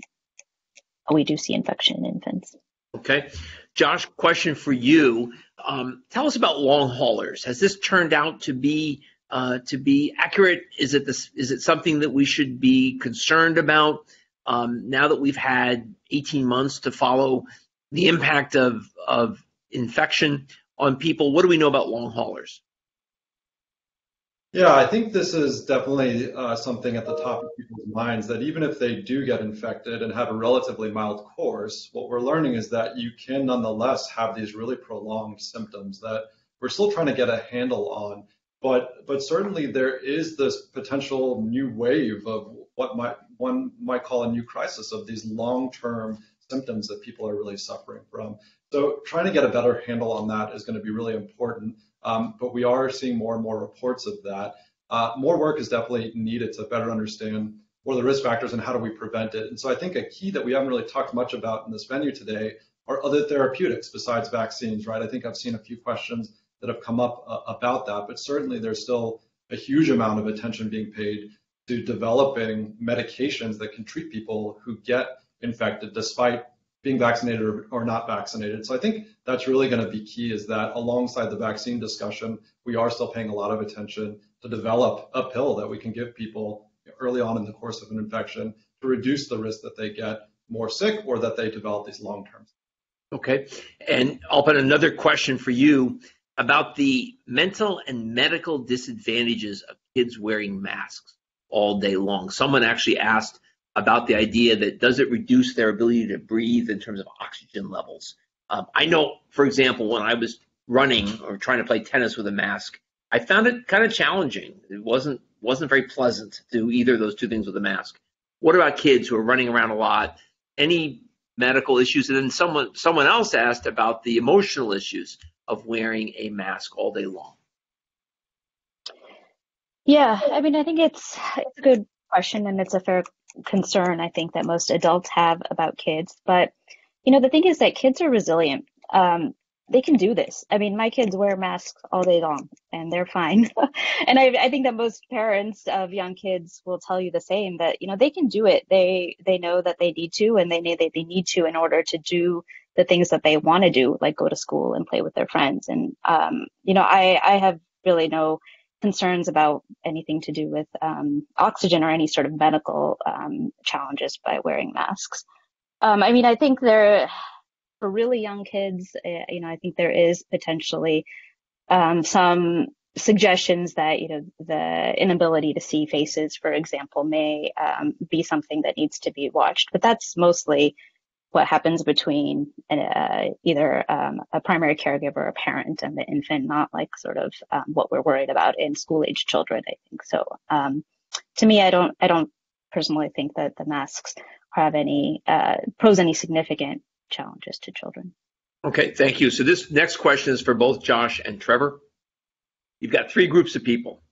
we do see infection in infants. Okay, Josh, question for you. Um, tell us about long haulers. Has this turned out to be uh, to be accurate? Is it this? Is it something that we should be concerned about um, now that we've had 18 months to follow the impact of of infection on people? What do we know about long haulers? Yeah, I think this is definitely uh, something at the top of people's minds that even if they do get infected and have a relatively mild course, what we're learning is that you can nonetheless have these really prolonged symptoms that we're still trying to get a handle on. But but certainly there is this potential new wave of what might one might call a new crisis of these long-term symptoms that people are really suffering from. So trying to get a better handle on that is going to be really important. Um, but we are seeing more and more reports of that. Uh, more work is definitely needed to better understand what are the risk factors and how do we prevent it. And so I think a key that we haven't really talked much about in this venue today are other therapeutics besides vaccines, right? I think I've seen a few questions that have come up uh, about that, but certainly there's still a huge amount of attention being paid to developing medications that can treat people who get infected despite being vaccinated or, or not vaccinated. So I think that's really going to be key is that alongside the vaccine discussion, we are still paying a lot of attention to develop a pill that we can give people early on in the course of an infection to reduce the risk that they get more sick or that they develop these long term. Okay. And I'll put another question for you about the mental and medical disadvantages of kids wearing masks all day long. Someone actually asked about the idea that does it reduce their ability to breathe in terms of oxygen levels. Um, I know, for example, when I was running or trying to play tennis with a mask, I found it kind of challenging. It wasn't wasn't very pleasant to do either of those two things with a mask. What about kids who are running around a lot? Any medical issues? And then someone someone else asked about the emotional issues of wearing a mask all day long. Yeah, I mean, I think it's it's a good question and it's a fair concern I think that most adults have about kids. But you know, the thing is that kids are resilient. Um, they can do this. I mean, my kids wear masks all day long and they're fine. *laughs* and I, I think that most parents of young kids will tell you the same that, you know, they can do it. They, they know that they need to and they know that they need to in order to do the things that they want to do, like go to school and play with their friends. And, um, you know, I, I have really no concerns about anything to do with um, oxygen or any sort of medical um, challenges by wearing masks. Um, I mean, I think there, for really young kids, uh, you know, I think there is potentially um, some suggestions that you know the inability to see faces, for example, may um, be something that needs to be watched. But that's mostly what happens between uh, either um, a primary caregiver, or a parent, and the infant, not like sort of um, what we're worried about in school age children. I think so. Um, to me, I don't, I don't personally think that the masks have any uh, pose any significant challenges to children. Okay, thank you. So this next question is for both Josh and Trevor. You've got three groups of people: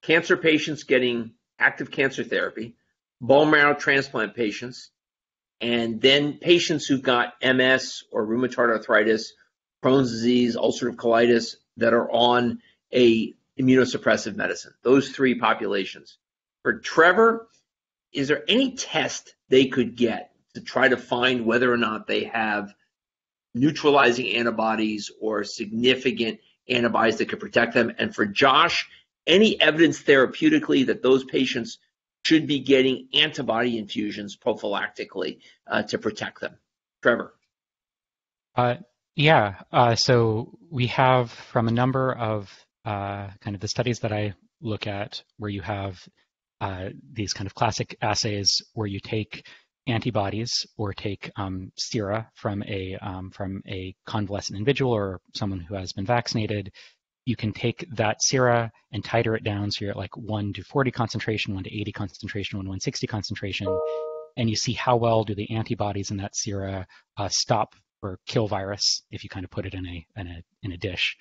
cancer patients getting active cancer therapy, bone marrow transplant patients and then patients who've got MS or rheumatoid arthritis, Crohn's disease, ulcerative colitis that are on a immunosuppressive medicine. Those three populations. For Trevor, is there any test they could get to try to find whether or not they have neutralizing antibodies or significant antibodies that could protect them? And for Josh, any evidence therapeutically that those patients should be getting antibody infusions prophylactically uh, to protect them. Trevor. Uh, yeah, uh, so we have from a number of uh, kind of the studies that I look at where you have uh, these kind of classic assays where you take antibodies or take um, sera from a um, from a convalescent individual or someone who has been vaccinated, you can take that sera and titer it down so you're at like 1 to 40 concentration, 1 to 80 concentration, 1 to 160 concentration, and you see how well do the antibodies in that sera uh, stop or kill virus if you kind of put it in a in a in a dish.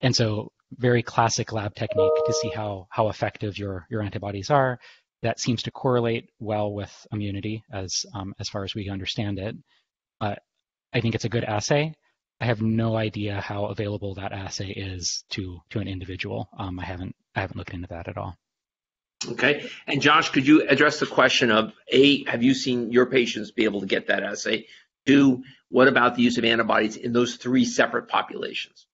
And so very classic lab technique to see how how effective your your antibodies are. That seems to correlate well with immunity as um, as far as we understand it. Uh, I think it's a good assay. I have no idea how available that assay is to to an individual. Um, I haven't I haven't looked into that at all. Okay. And Josh, could you address the question of A, have you seen your patients be able to get that assay? Two, what about the use of antibodies in those three separate populations?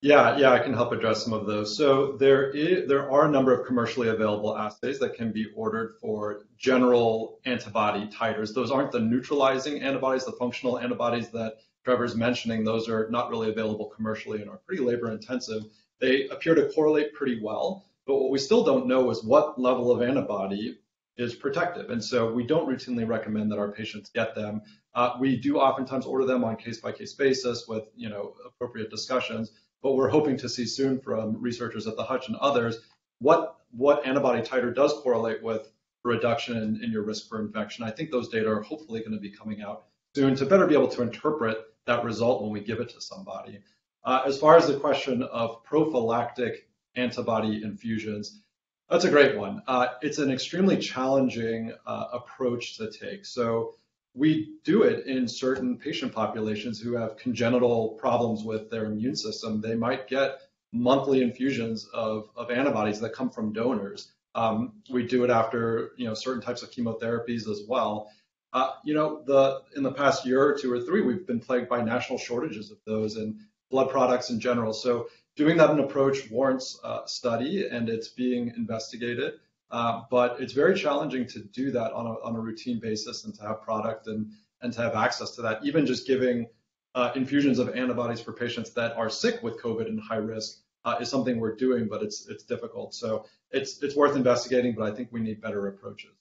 Yeah, yeah, I can help address some of those. So there is, there are a number of commercially available assays that can be ordered for general antibody titers. Those aren't the neutralizing antibodies, the functional antibodies that Trevor's mentioning. Those are not really available commercially and are pretty labor intensive. They appear to correlate pretty well, but what we still don't know is what level of antibody is protective. And so we don't routinely recommend that our patients get them. Uh, we do oftentimes order them on case by case basis with you know appropriate discussions but we're hoping to see soon from researchers at the Hutch and others what what antibody titer does correlate with reduction in, in your risk for infection. I think those data are hopefully going to be coming out soon to better be able to interpret that result when we give it to somebody. Uh, as far as the question of prophylactic antibody infusions, that's a great one. Uh, it's an extremely challenging uh, approach to take. So we do it in certain patient populations who have congenital problems with their immune system. They might get monthly infusions of, of antibodies that come from donors. Um, we do it after you know certain types of chemotherapies as well. Uh, you know, the in the past year or two or three, we've been plagued by national shortages of those and blood products in general. So doing that an approach warrants uh, study, and it's being investigated. Uh, but it's very challenging to do that on a, on a routine basis and to have product and, and to have access to that. Even just giving uh, infusions of antibodies for patients that are sick with COVID and high risk uh, is something we're doing, but it's it's difficult. So it's it's worth investigating, but I think we need better approaches.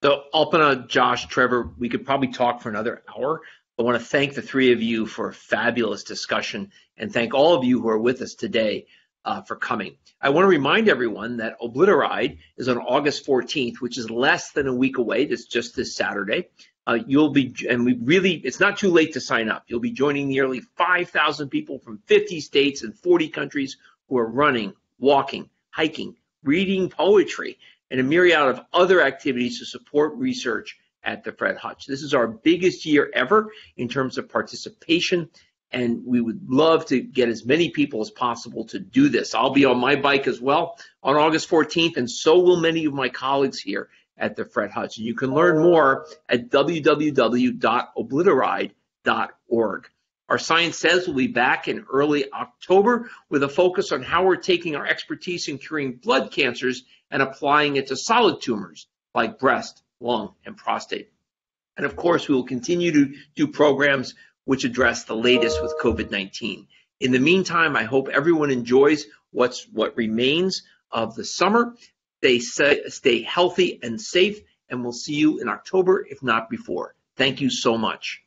So Alpana, Josh, Trevor, we could probably talk for another hour. I want to thank the three of you for a fabulous discussion and thank all of you who are with us today uh, for coming. I want to remind everyone that Obliteride is on August 14th, which is less than a week away. It's just this Saturday. Uh, you'll be, and we really, it's not too late to sign up. You'll be joining nearly 5,000 people from 50 states and 40 countries who are running, walking, hiking, reading poetry, and a myriad of other activities to support research at the Fred Hutch. This is our biggest year ever in terms of participation and we would love to get as many people as possible to do this. I'll be on my bike as well on August 14th, and so will many of my colleagues here at the Fred Hutch. And you can learn more at www.obliteride.org. Our Science Says will be back in early October with a focus on how we're taking our expertise in curing blood cancers and applying it to solid tumors like breast, lung, and prostate. And of course, we will continue to do programs which address the latest with COVID-19. In the meantime, I hope everyone enjoys what's what remains of the summer. Stay, stay healthy and safe, and we'll see you in October, if not before. Thank you so much.